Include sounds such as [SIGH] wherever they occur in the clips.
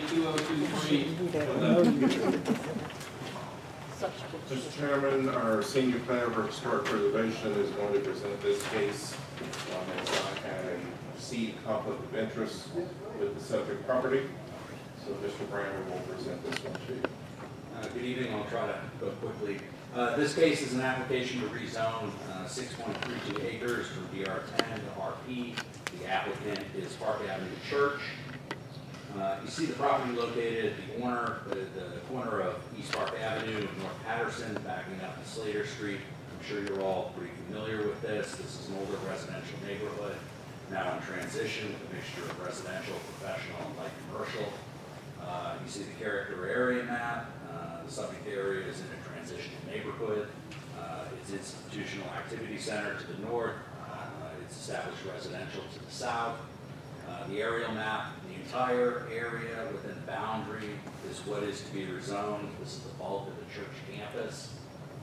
J two oh two three. Mr. Chairman, our senior planner for historic preservation is going to present this case. Um, as I had a perceived conflict of interest with the subject property. So Mr. Brammer will present this one to you. Uh, Good evening, I'll try to go quickly. Uh, This case is an application to rezone uh, 6.32 acres from DR10 to RP. The applicant is Park Avenue Church. Uh, You see the property located at the corner, the the corner of East Park Avenue and North Patterson, backing up to Slater Street. I'm sure you're all pretty familiar with this. This is an older residential neighborhood, now in transition, with a mixture of residential, professional, and light commercial. Uh, You see the character area map, uh, the subject area is in a transitional neighborhood. Uh, It's institutional activity center to the north, Uh, it's established residential to the south. Uh, The aerial map, entire area within boundary is what is to be rezoned. This is the bulk of the church campus.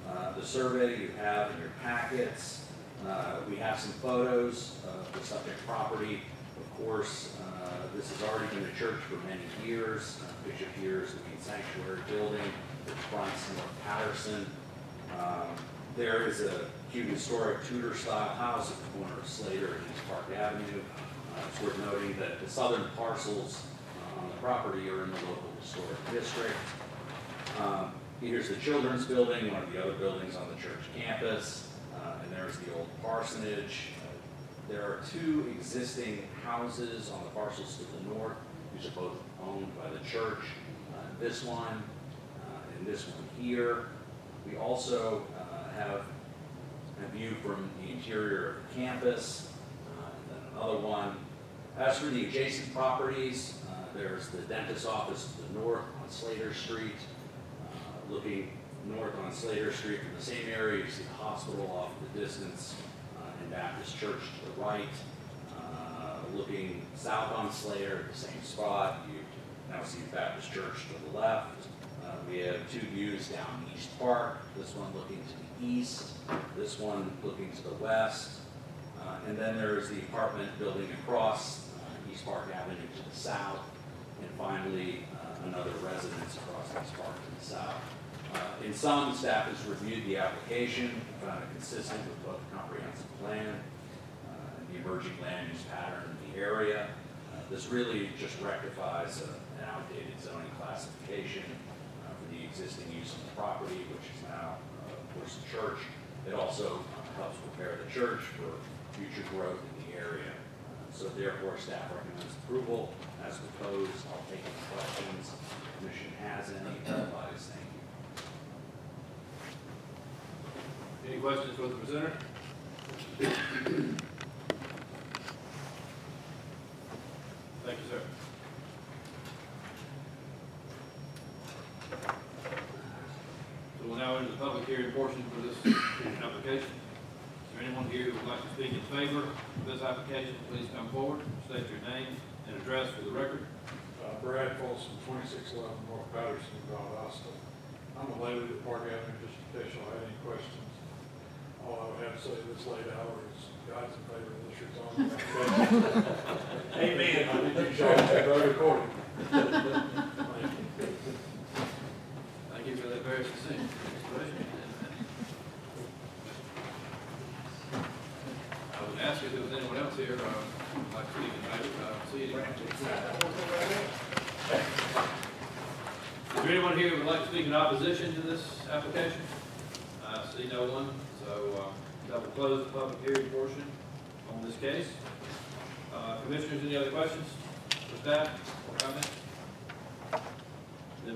Uh, The survey you have in your packets, uh, we have some photos of the subject property. Of course, uh, this has already been a church for many years. Uh, Bishop is the main sanctuary building that fronts North Patterson. Um, There is a cute historic Tudor-style house at the corner of Slater and East Park Avenue. It's worth noting that the southern parcels uh, on the property are in the local historic district. Um, Here's the children's building, one of the other buildings on the church campus, uh, and there's the old parsonage. Uh, There are two existing houses on the parcels to the north, these are both owned by the church. Uh, This one uh, and this one here. We also uh, have a view from the interior of the campus, uh, and then another one. As for the adjacent properties, uh, there's the dentist office to the north on Slater Street. Uh, Looking north on Slater Street from the same area, you see the hospital off in the distance, uh, and Baptist Church to the right. Uh, Looking south on Slater, at the same spot, you now see Baptist Church to the left. Uh, We have two views down East Park, this one looking to the east, this one looking to the west. Uh, And then there's the apartment building across East Park Avenue to the south. And finally, uh, another residence across East Park to the south. Uh, In sum, staff has reviewed the application, found it consistent with both the comprehensive plan uh, and the emerging land use pattern in the area. Uh, This really just rectifies an outdated zoning classification uh, for the existing use of the property, which is now, of course, the church. It also helps prepare the church for future growth in the area. So therefore, staff recommends approval as proposed. I'll take any questions. The Commission has any, otherwise, thank you. Any questions for the presenter? Thank you, sir. So we'll now enter the public hearing portion for this application. Is anyone here who would like to speak in favor of this application? Please come forward, state your name and address for the record. Uh, Brad Folsom, twenty-six eleven North Patterson, Valdosta. I'm a lady at Park Avenue, just in case y'all have any questions. All I would have to say this late hour is God's in favor of this rezoning [LAUGHS] application. Amen. I need you to have that recording. Thank you. Thank you for that very succinct explanation. I would ask if there was anyone else here, uh, who'd like to speak in favor, I don't see anyone. Is there anyone here who would like to speak in opposition to this application? I see no one, so, uh, that will close the public hearing portion on this case. Uh, commissioners, any other questions for staff or comments? Then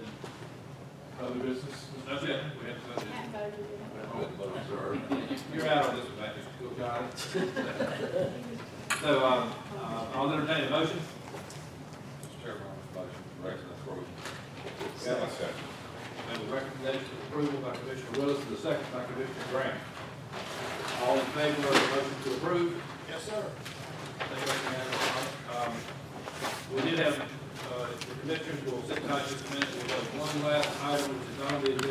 Other business? that's it, we have to vote You're out on this one, Patrick. Cool. Got it. [LAUGHS] So, um, uh, I'll entertain a motion. Mr. Chairman, motion, recommend approval. We have a- we have recommendation of approval by Commissioner Willis, and the second by Commissioner Grant. All in favor of the motion to approve? Yes, sir. Say raise your. Um, We did have, uh, the commissioners will sit tight just a minute, we have one last item which is on the agenda.